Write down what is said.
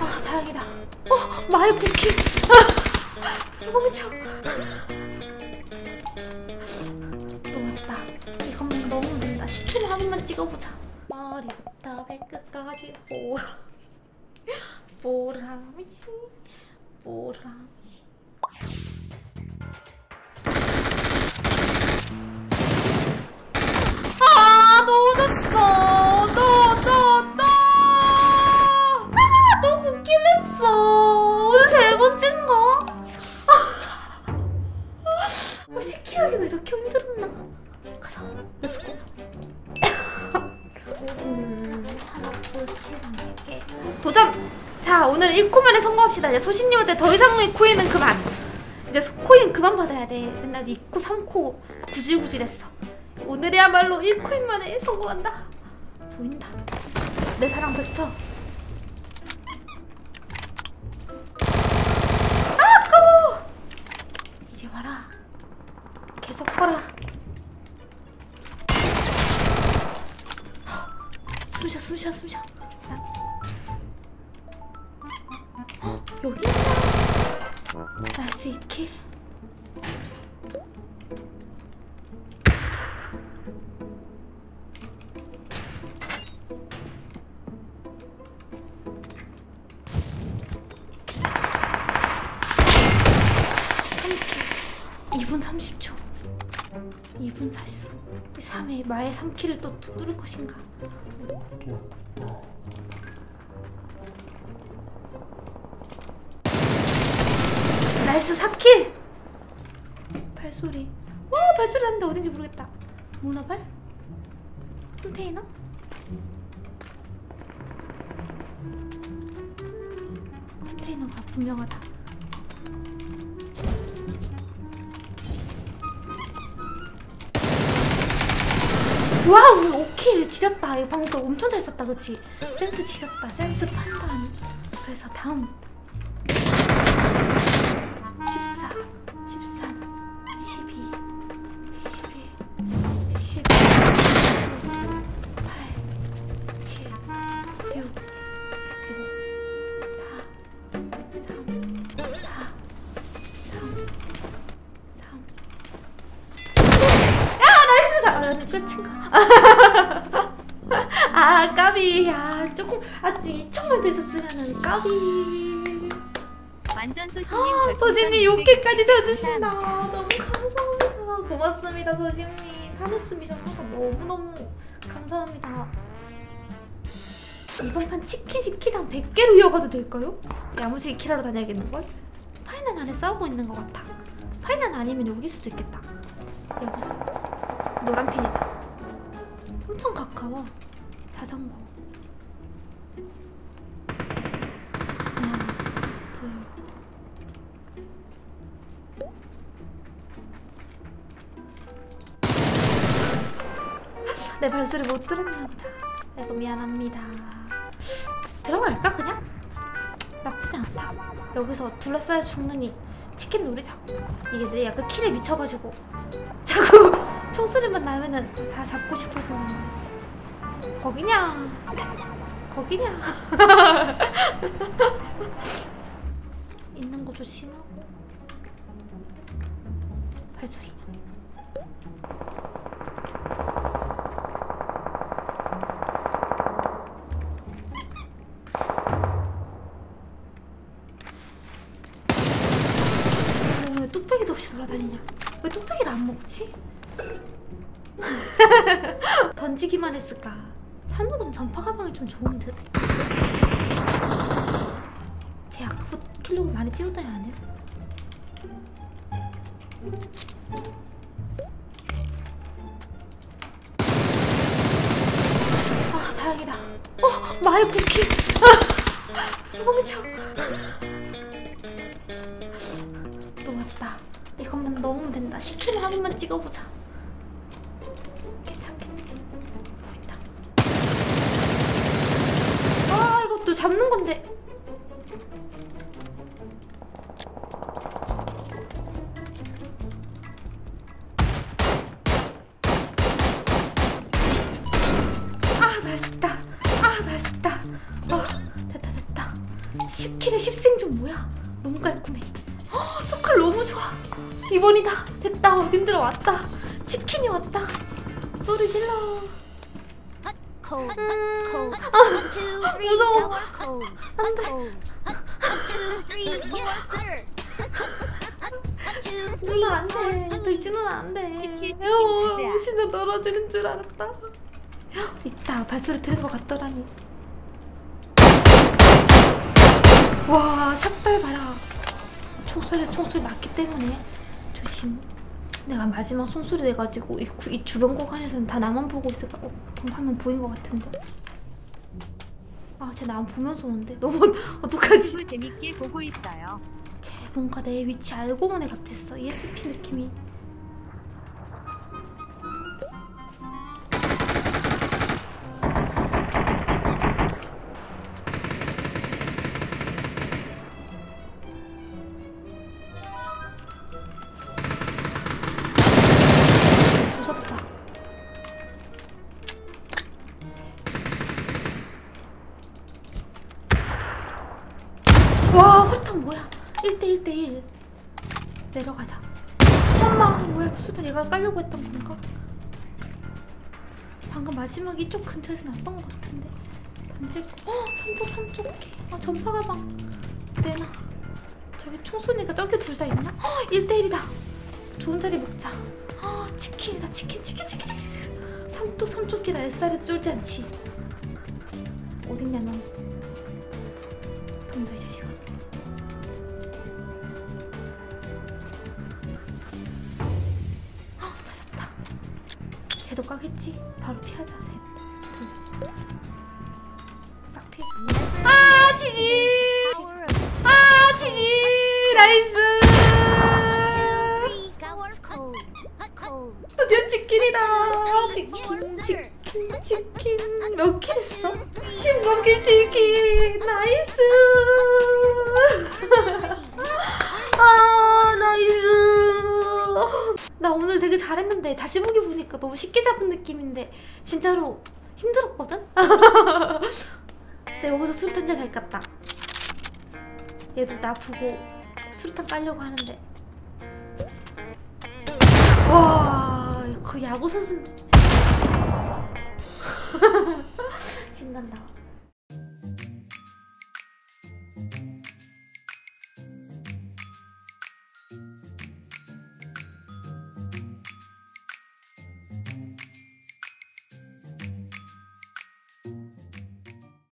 아 다행이다. 어 마의 부키. 도망쳐. 또 왔다. 이건 너무 된다. 10kg 한 번만 찍어보자. 머리부터 발끝까지 보라미씨. 보라미씨. 보라미씨. 음, 도전! 자, 오늘 1코만에 성공합시다. 이제 소신님한테 더 이상의 코인은 그만. 이제 소- 코인 그만 받아야 돼. 맨날 2코, 3코 구질구질했어. 오늘이야말로 1코인 만에 성공한다. 보인다. 내 사랑 벡터. 아, 아까워! 이리 와라. 계속 커라. 숨 쉬어, 숨 쉬어, 숨 쉬어. 헉, 여기 있다. 나이스 이킬. 삼 kill 2분 30초 2분 40초 우리 3회 마의 3 kill을 또 뚜- 뚫을 것인가? nice 4 kill! 발소리. 와 발소리 나는데 어딘지 모르겠다. 문어발? 컨테이너? 컨테이너가 분명하다 wow 5 kill 지렸다. 이거 방금 엄청 잘 썼다. 그치? 센스 지렸다. 센스 판단. 그래서 다음. 14 13 아 까비 야 조금 아직 2천만 돼 있었으면은 까비 완전 소신님 아, 소신님 600 6회까지 쳐주신다. 너무 감사합니다. 고맙습니다, 소신님. 타노스 미션 항상 너무너무 감사합니다. 이번 판 치킨 시키당 100개로 이어가도 될까요? 야무지게 킬하러 다녀야겠는걸? 파이난 안에 싸우고 있는 것 같아. 파이난 아니면 여기 수도 있겠다. 여기서 노란 핀이다. 엄청 가까워. 자전거. 하나, 둘, 내 발소리 못 들었나 보다. 아이고 미안합니다. 들어갈까 그냥? 나쁘지 않다. 여기서 둘러싸여 이 치킨 노리자. 이게 내 약간 킬에 미쳐가지고 자꾸 총소리만 나면은 다 잡고 싶어진단 말이지. 거기냐? 거기냐? 있는 거 조심하고. 발소리. 어, 왜 뚝배기도 없이 돌아다니냐? 왜 뚝배기를 안 먹지? 던지기만 했을까? 산옥은 전파 가방이 좀 좋은 듯. 쟤 아까부터 킬로그 많이 띄우다니 아니야? 아 다행이다. 어 마의 부키. 도망쳐. 또 왔다. 이것만 넣으면 된다. 10kg 한 번만 찍어보자. 10킬에 10생존 뭐야? 너무 깔끔해. 어, 서클 너무 좋아. 이번이다. 됐다. 어님들 왔다. 치킨이 왔다. 소리 질러. 음. three, 무서워. that was cold. 안 돼. Cold. One, two, three, yes, sir. One, two, three, 누나 안 돼. 백진은 안 돼. 치킨, 치킨 어, 가자. 심장 떨어지는 줄 알았다. 헉, 있다. 발소리 들은 것 같더라니. 와, 샷발 봐라. 총소리, 총소리 났기 때문에 조심. 내가 마지막 총소리 내가지고 이, 구- 이 주변 구간에서는 다 나만 보고 있을까? 어, 방금 한명 보인 것 같은데. 아, 쟤 나만 보면서 오는데 너무 어떡하지? 재밌게 보고 있어요. 쟤 뭔가 내 위치 알고 온 애 같았어. ESP 느낌이. 와 술탄 뭐야? 1대1대1 내려가자. 엄마 뭐야? 술탄 얘가 깔려고 했던 건가? 방금 마지막 이쪽 근처에서 났던 것 같은데. 던질 거 어! 삼쪽 삼쪽 아 전파 가방 내놔. 저기 총소리가 저기 둘 다 있나? 어! 1대1이다. 좋은 자리 먹자. 어, 치킨이다. 치킨 치킨 치킨 치킨 삼쪽 삼쪽기다 SR에도 쫄지 않지? 어딨냐 넌 쟤도 까겠지? 바로 피하자, 셋, 둘. 싹 피해. 아, 지지! 아, 지지! 나이스! 드디어 치킨이다! 치킨, 치킨, 치킨. 몇 kill 했어? 13 kill 치킨! nice! 나 오늘 되게 잘했는데 다시 보기 보니까 너무 쉽게 잡은 느낌인데 진짜로 힘들었거든? 내가 여기서 수류탄 잘 깠다. 얘도 나 보고 수류탄 깔려고 하는데 와, 그 야구 선수 신난다.